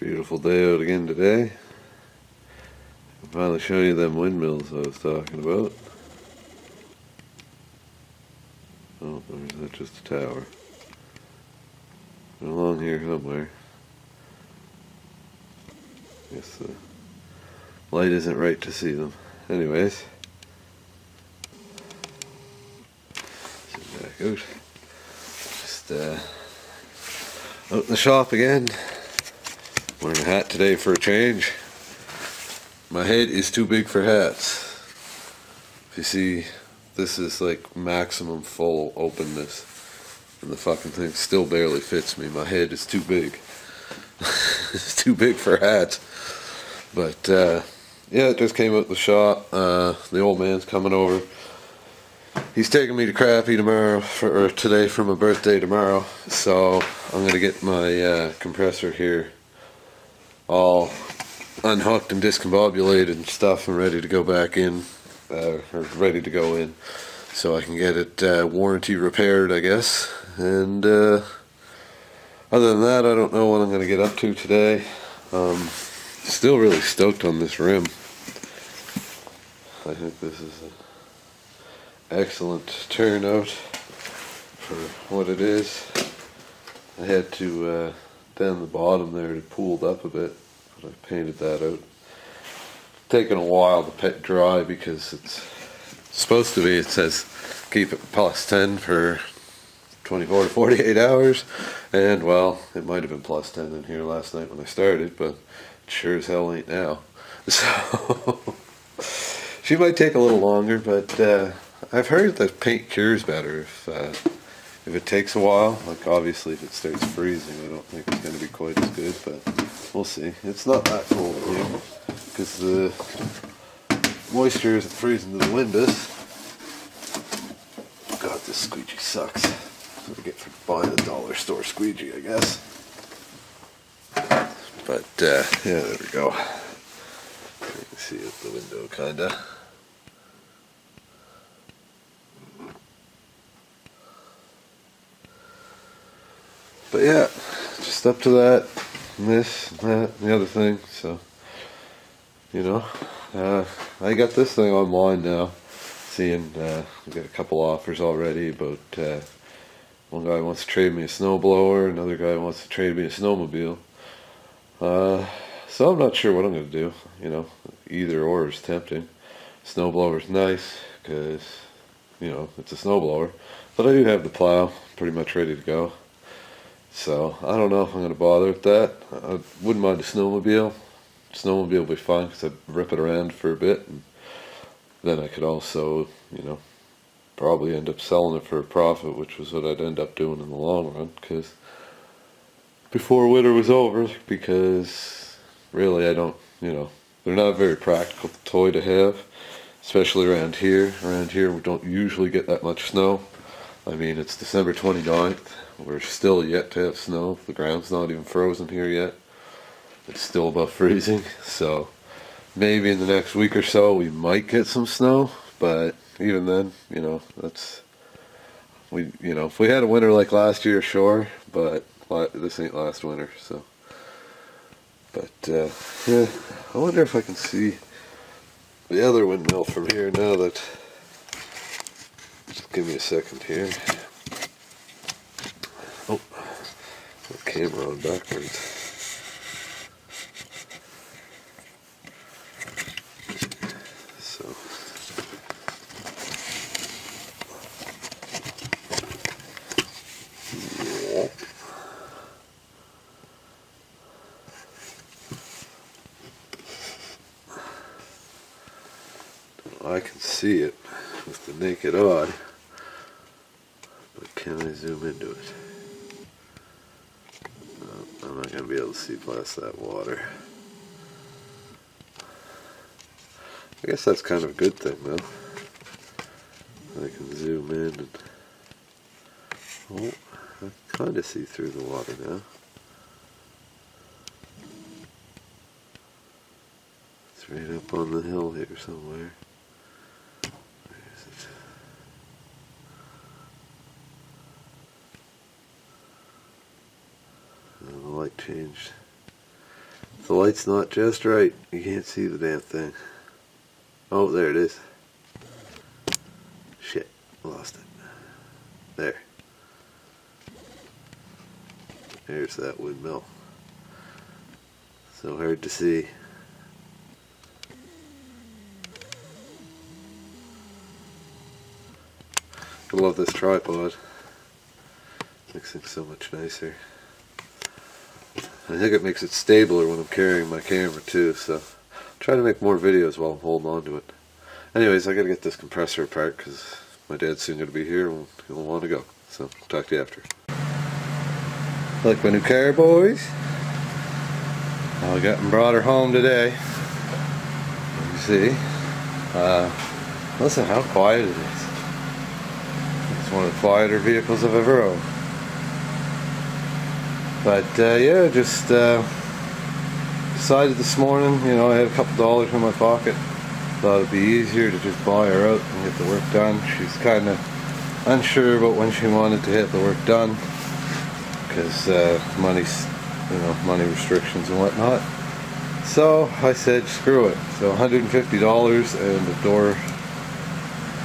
Beautiful day out again today. I'll finally show you them windmills I was talking about. Oh, or is that just a tower? They're along here somewhere. I Guess the light isn't right to see them. Anyways. Back out. Just uh, out in the shop again. Wearing a hat today for a change. My head is too big for hats. If you see, this is like maximum full openness. And the fucking thing still barely fits me. My head is too big. it's too big for hats. But, uh, yeah, it just came out the shop. Uh, the old man's coming over. He's taking me to Crappie tomorrow, for, or today for my birthday tomorrow. So I'm going to get my uh, compressor here all unhooked and discombobulated and stuff and ready to go back in, uh, or ready to go in, so I can get it uh, warranty repaired, I guess. And uh, other than that, I don't know what I'm going to get up to today. Um, still really stoked on this rim. I think this is an excellent turnout for what it is. I had to uh, down the bottom there it pulled up a bit but I painted that out. Taken a while to pet dry because it's supposed to be it says keep it plus 10 for 24 to 48 hours. And well it might have been plus 10 in here last night when I started but sure as hell ain't now. So she might take a little longer but uh, I've heard that paint cures better if uh, if it takes a while, like obviously if it starts freezing, I don't think it's going to be quite as good, but we'll see. It's not that cold here because the moisture isn't freezing to the windows. God, this squeegee sucks. That's what I get for buying a dollar store squeegee, I guess. But uh, yeah, there we go. You can see the window, kinda. But yeah, just up to that, and this, and that, and the other thing. So, you know, uh, I got this thing online now. Seeing uh, we got a couple offers already but uh, one guy wants to trade me a snowblower, another guy wants to trade me a snowmobile. Uh, so I'm not sure what I'm going to do. You know, either or is tempting. Snowblower's nice because you know it's a snowblower, but I do have the plow pretty much ready to go. So I don't know if I'm going to bother with that. I wouldn't mind a snowmobile. Snowmobile will be fine because I'd rip it around for a bit. And then I could also, you know, probably end up selling it for a profit, which was what I'd end up doing in the long run. Because before winter was over, because really I don't, you know, they're not a very practical toy to have, especially around here. Around here we don't usually get that much snow. I mean, it's December 29th we're still yet to have snow. The ground's not even frozen here yet. It's still above freezing. So maybe in the next week or so we might get some snow. But even then, you know, that's we you know if we had a winter like last year, sure. But this ain't last winter, so. But uh, yeah, I wonder if I can see the other windmill from here now that. Just give me a second here. The camera on backwards. So. I can see it with the naked eye, but can I zoom into it? I'm not going see past that water. I guess that's kind of a good thing though. I can zoom in and oh, I kind of see through the water now. It's right up on the hill here somewhere. light changed The light's not just right. You can't see the damn thing. Oh, there it is. Shit, lost it. There. There's that windmill. So hard to see. I love this tripod. Makes things so much nicer. I think it makes it stabler when I'm carrying my camera too, so I'll try to make more videos while I'm holding on to it. Anyways, I gotta get this compressor apart because my dad's soon gonna be here and he'll want to go. So, talk to you after. Like my new car, boys? I got and brought her home today. You see? Uh, listen how quiet it is. It's one of the quieter vehicles I've ever owned. But uh, yeah, just uh, decided this morning, you know, I had a couple dollars in my pocket. Thought it'd be easier to just buy her out and get the work done. She's kind of unsure about when she wanted to get the work done because uh, money's, you know, money restrictions and whatnot. So I said, screw it. So $150 and a door,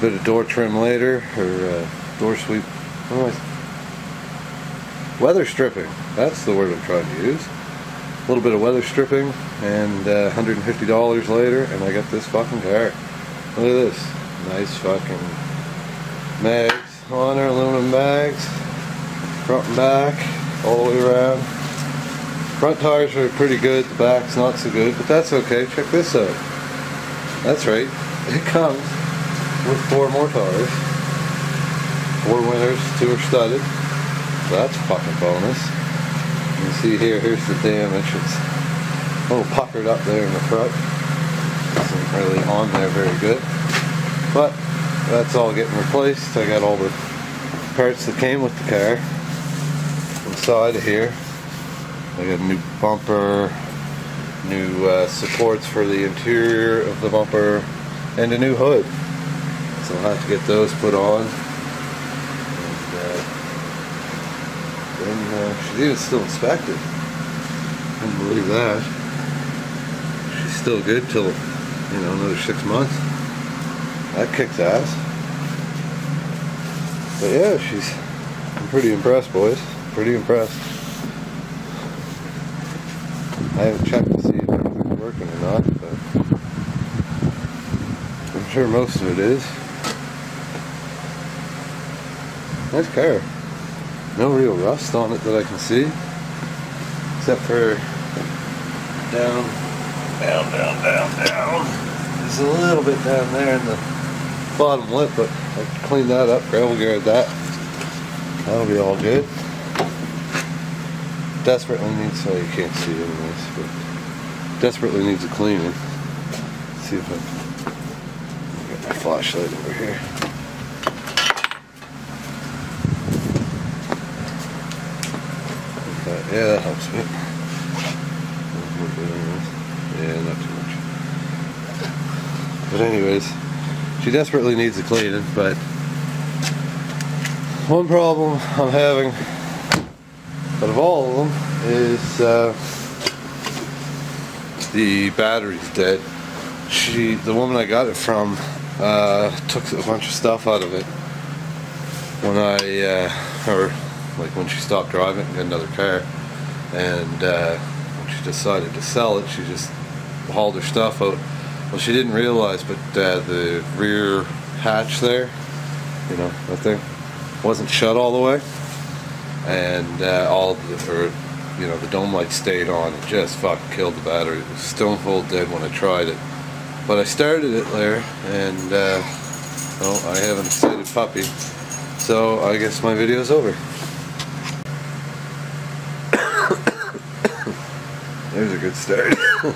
bit of door trim later, or uh, door sweep. Weather stripping. That's the word I'm trying to use. A little bit of weather stripping and uh, $150 later and I got this fucking car. Look at this. Nice fucking mags on her, aluminum bags. Front and back, all the way around. Front tires are pretty good, the back's not so good, but that's okay. Check this out. That's right. It comes with four more tires. Four winners, two are studded. That's a fucking bonus. You see here, here's the damage. It's a little puckered up there in the front. Isn't really on there very good. But that's all getting replaced. I got all the parts that came with the car inside of here. I got a new bumper, new uh, supports for the interior of the bumper, and a new hood. So I'll have to get those put on. And uh, she's even still inspected. Couldn't believe that. She's still good till, you know, another six months. That kicks ass. But yeah, she's, I'm pretty impressed, boys. Pretty impressed. I haven't checked to see if everything's working or not, but I'm sure most of it is. Nice car. No real rust on it that I can see. Except for down, down, down, down, down. There's a little bit down there in the bottom lip, but I clean that up, gravel guard that. That'll be all good. Desperately needs, so you can't see anyways, but desperately needs a cleaning. Let's see if I can get my flashlight over here. Yeah, that helps me. Yeah, not too much. But anyways, she desperately needs a cleaning, but one problem I'm having, out of all of them, is uh, the battery's dead. She, the woman I got it from, uh, took a bunch of stuff out of it when I, uh, or like when she stopped driving and got another car and uh, when she decided to sell it she just hauled her stuff out well she didn't realize but uh, the rear hatch there you know that thing wasn't shut all the way. And uh, all the, or, you know the dome light stayed on it just fucking killed the battery. It was stone cold dead when I tried it. But I started it there and uh, well I have an excited puppy. So I guess my video's over There's a good start.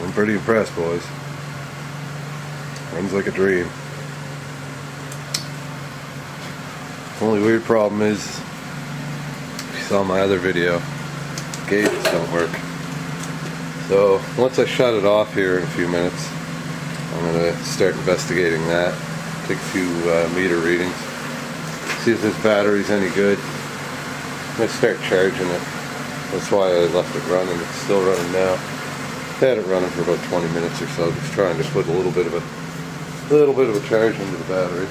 I'm pretty impressed, boys. Runs like a dream. Only weird problem is, if you saw my other video, gauges don't work. So once I shut it off here in a few minutes, I'm going to start investigating that. Take a few uh, meter readings. See if this battery's any good I start charging it. That's why I left it running. It's still running now. Had it running for about 20 minutes or so, just trying to put a little bit of a little bit of a charge into the battery.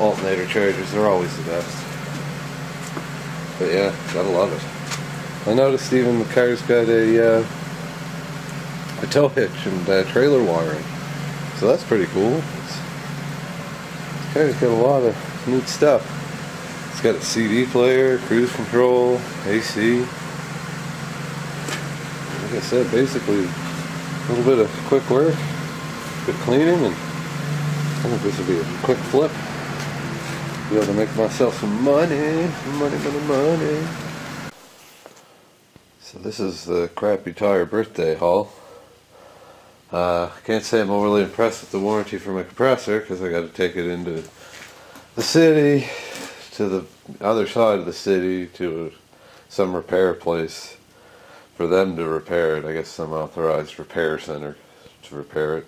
Alternator chargers are always the best. But yeah, gotta love it. I noticed even the car's got a uh, a tow hitch and uh, trailer wiring, so that's pretty cool. It's, got a lot of neat stuff. It's got a CD player, cruise control, AC. Like I said, basically a little bit of quick work, good cleaning, and I think this would be a quick flip. Be able to make myself some money, money, money, money. So this is the crappy tire birthday haul. Uh, can't say I'm overly impressed with the warranty for my compressor because I got to take it into the city, to the other side of the city, to some repair place for them to repair it. I guess some authorized repair center to repair it.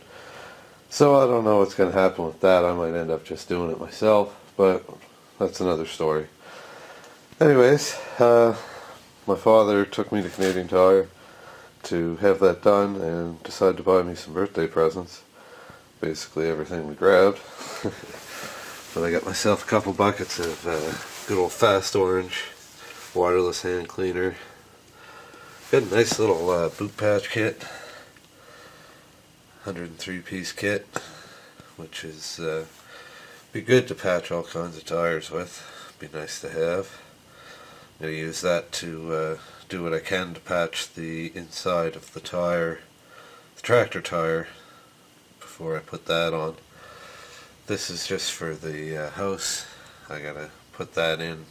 So I don't know what's going to happen with that. I might end up just doing it myself, but that's another story. Anyways, uh, my father took me to Canadian Tire to have that done and decided to buy me some birthday presents. Basically everything we grabbed. but I got myself a couple buckets of uh, good old fast orange waterless hand cleaner. Got a nice little uh, boot patch kit. 103 piece kit which is uh, be good to patch all kinds of tires with. Be nice to have. I'm going to use that to uh, do what I can to patch the inside of the tire, the tractor tire, before I put that on. This is just for the uh, house. I gotta put that in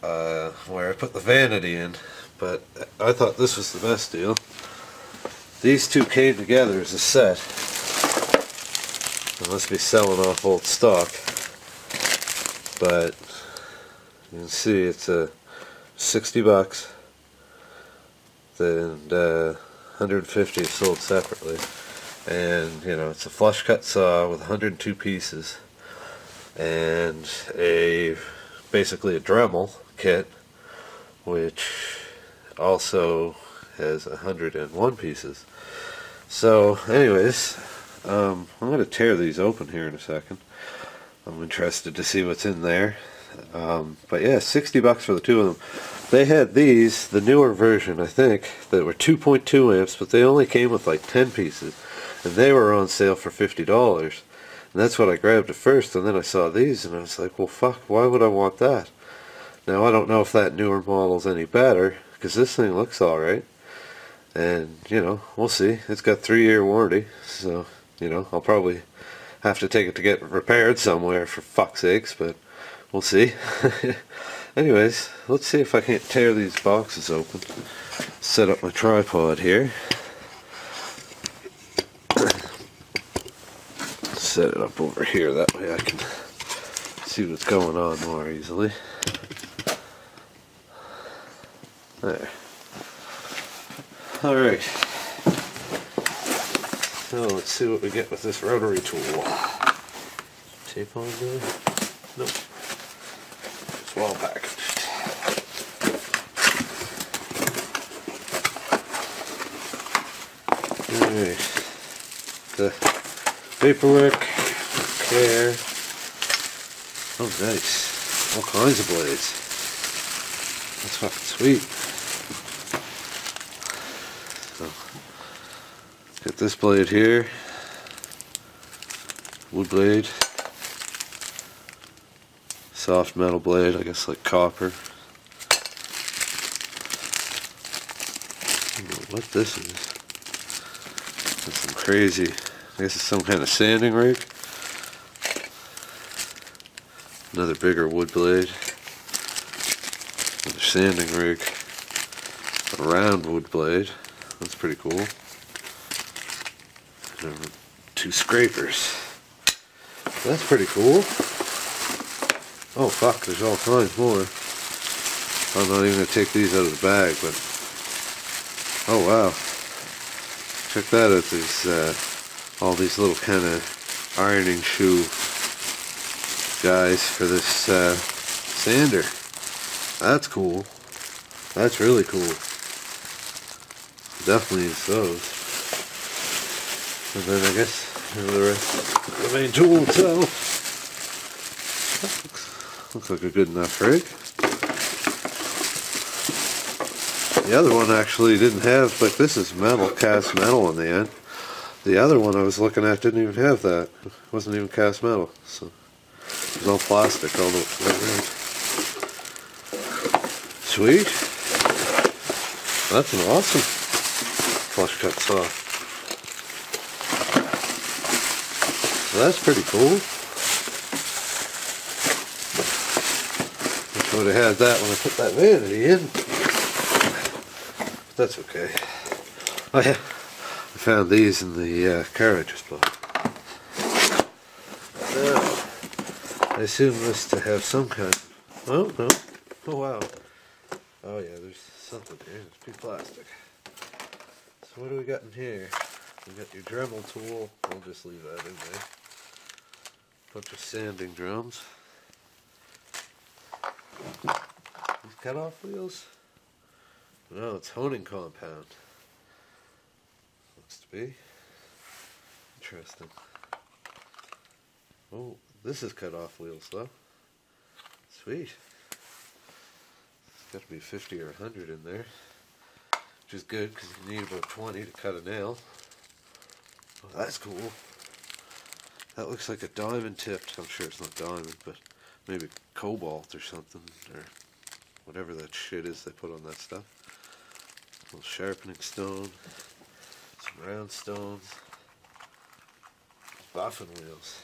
uh, where I put the vanity in, but I thought this was the best deal. These two came together as a set. I must be selling off old stock, but you can see it's a 60 bucks and uh, 150 sold separately. And you know it's a flush cut saw with 102 pieces and a basically a Dremel kit which also has 101 pieces. So anyways um, I'm going to tear these open here in a second. I'm interested to see what's in there. Um, but yeah, 60 bucks for the two of them. They had these, the newer version, I think, that were 2.2 amps, but they only came with like 10 pieces. And they were on sale for $50. And that's what I grabbed at first, and then I saw these, and I was like, well, fuck, why would I want that? Now, I don't know if that newer model's any better, because this thing looks alright. And, you know, we'll see. It's got three-year warranty, so, you know, I'll probably have to take it to get repaired somewhere, for fuck's sakes, but we'll see. Anyways, let's see if I can't tear these boxes open. Set up my tripod here. Set it up over here, that way I can see what's going on more easily. There. Alright. Now let's see what we get with this rotary tool. Tape on there? Nope It's packaged. Alright. The paperwork, care. Oh nice. All kinds of blades. That's fucking sweet. So get this blade here. Wood blade soft metal blade, I guess like copper. what this is. That's some crazy, I guess it's some kind of sanding rig. Another bigger wood blade. Another sanding rig. A round wood blade. That's pretty cool. And two scrapers. That's pretty cool. Oh fuck, there's all kinds more. I'm not even going to take these out of the bag, but... Oh wow. Check that out, there's uh, all these little kind of ironing shoe guys for this uh, sander. That's cool. That's really cool. Definitely use those. And then I guess the rest, of the main tool itself. Looks, looks like a good enough rig. The other one actually didn't have, but this is metal, cast metal in the end. The other one I was looking at didn't even have that. It wasn't even cast metal. So it was all plastic all the way around. Sweet. That's an awesome flush cut saw. So that's pretty cool. I would have had that when I put that vanity in. But that's okay. Oh yeah, found these in the uh, car I just bought. Uh, I assume this to have some kind. Oh no! Oh wow! Oh yeah, there's something here. It's pretty plastic. So what do we got in here? We got your Dremel tool. I'll just leave that in there. Bunch of sanding drums. These cut-off wheels. No, it's honing compound. Be. Interesting. Oh, this is cut off wheels though. Sweet. It's got to be 50 or 100 in there. Which is good because you need about 20 to cut a nail. Oh, that's cool. That looks like a diamond tipped. I'm sure it's not diamond, but maybe cobalt or something. Or whatever that shit is they put on that stuff little sharpening stone, round stones, buffing wheels.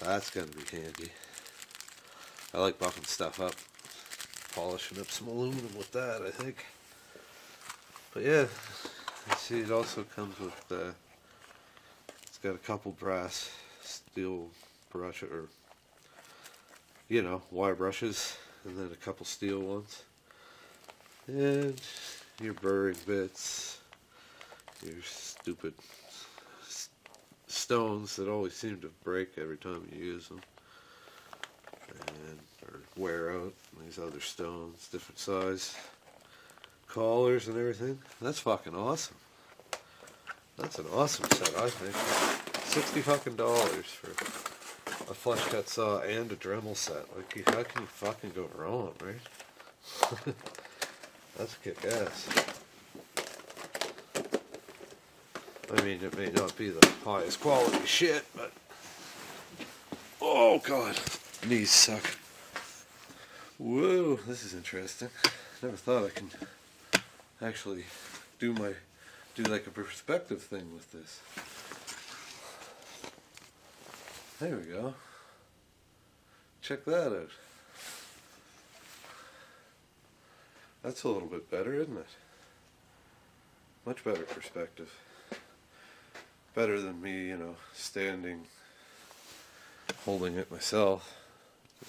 That's gonna be handy. I like buffing stuff up, polishing up some aluminum with that, I think. But yeah, you see it also comes with, uh, it's got a couple brass steel brush or, you know, wire brushes, and then a couple steel ones. And your burring bits, your stupid stones that always seem to break every time you use them, and or wear out. These other stones, different size collars and everything. That's fucking awesome. That's an awesome set, I think. Sixty fucking dollars for a flush cut saw and a Dremel set. Like, how can you fucking go wrong, right? That's kick ass. I mean, it may not be the highest quality shit, but. Oh god, knees suck. Whoa, this is interesting. Never thought I can actually do my do like a perspective thing with this. There we go. Check that out. That's a little bit better, isn't it? Much better perspective. Better than me, you know, standing, holding it myself.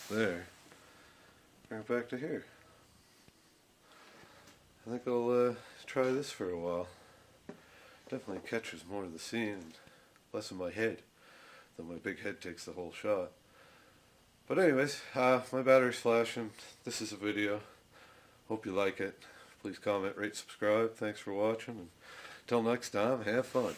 There. Bring it back to here. I think I'll uh, try this for a while. Definitely catches more of the scene less of my head. Though my big head takes the whole shot. But anyways, uh, my battery's flashing. This is a video. Hope you like it. Please comment, rate, subscribe. Thanks for watching. And until next time, have fun.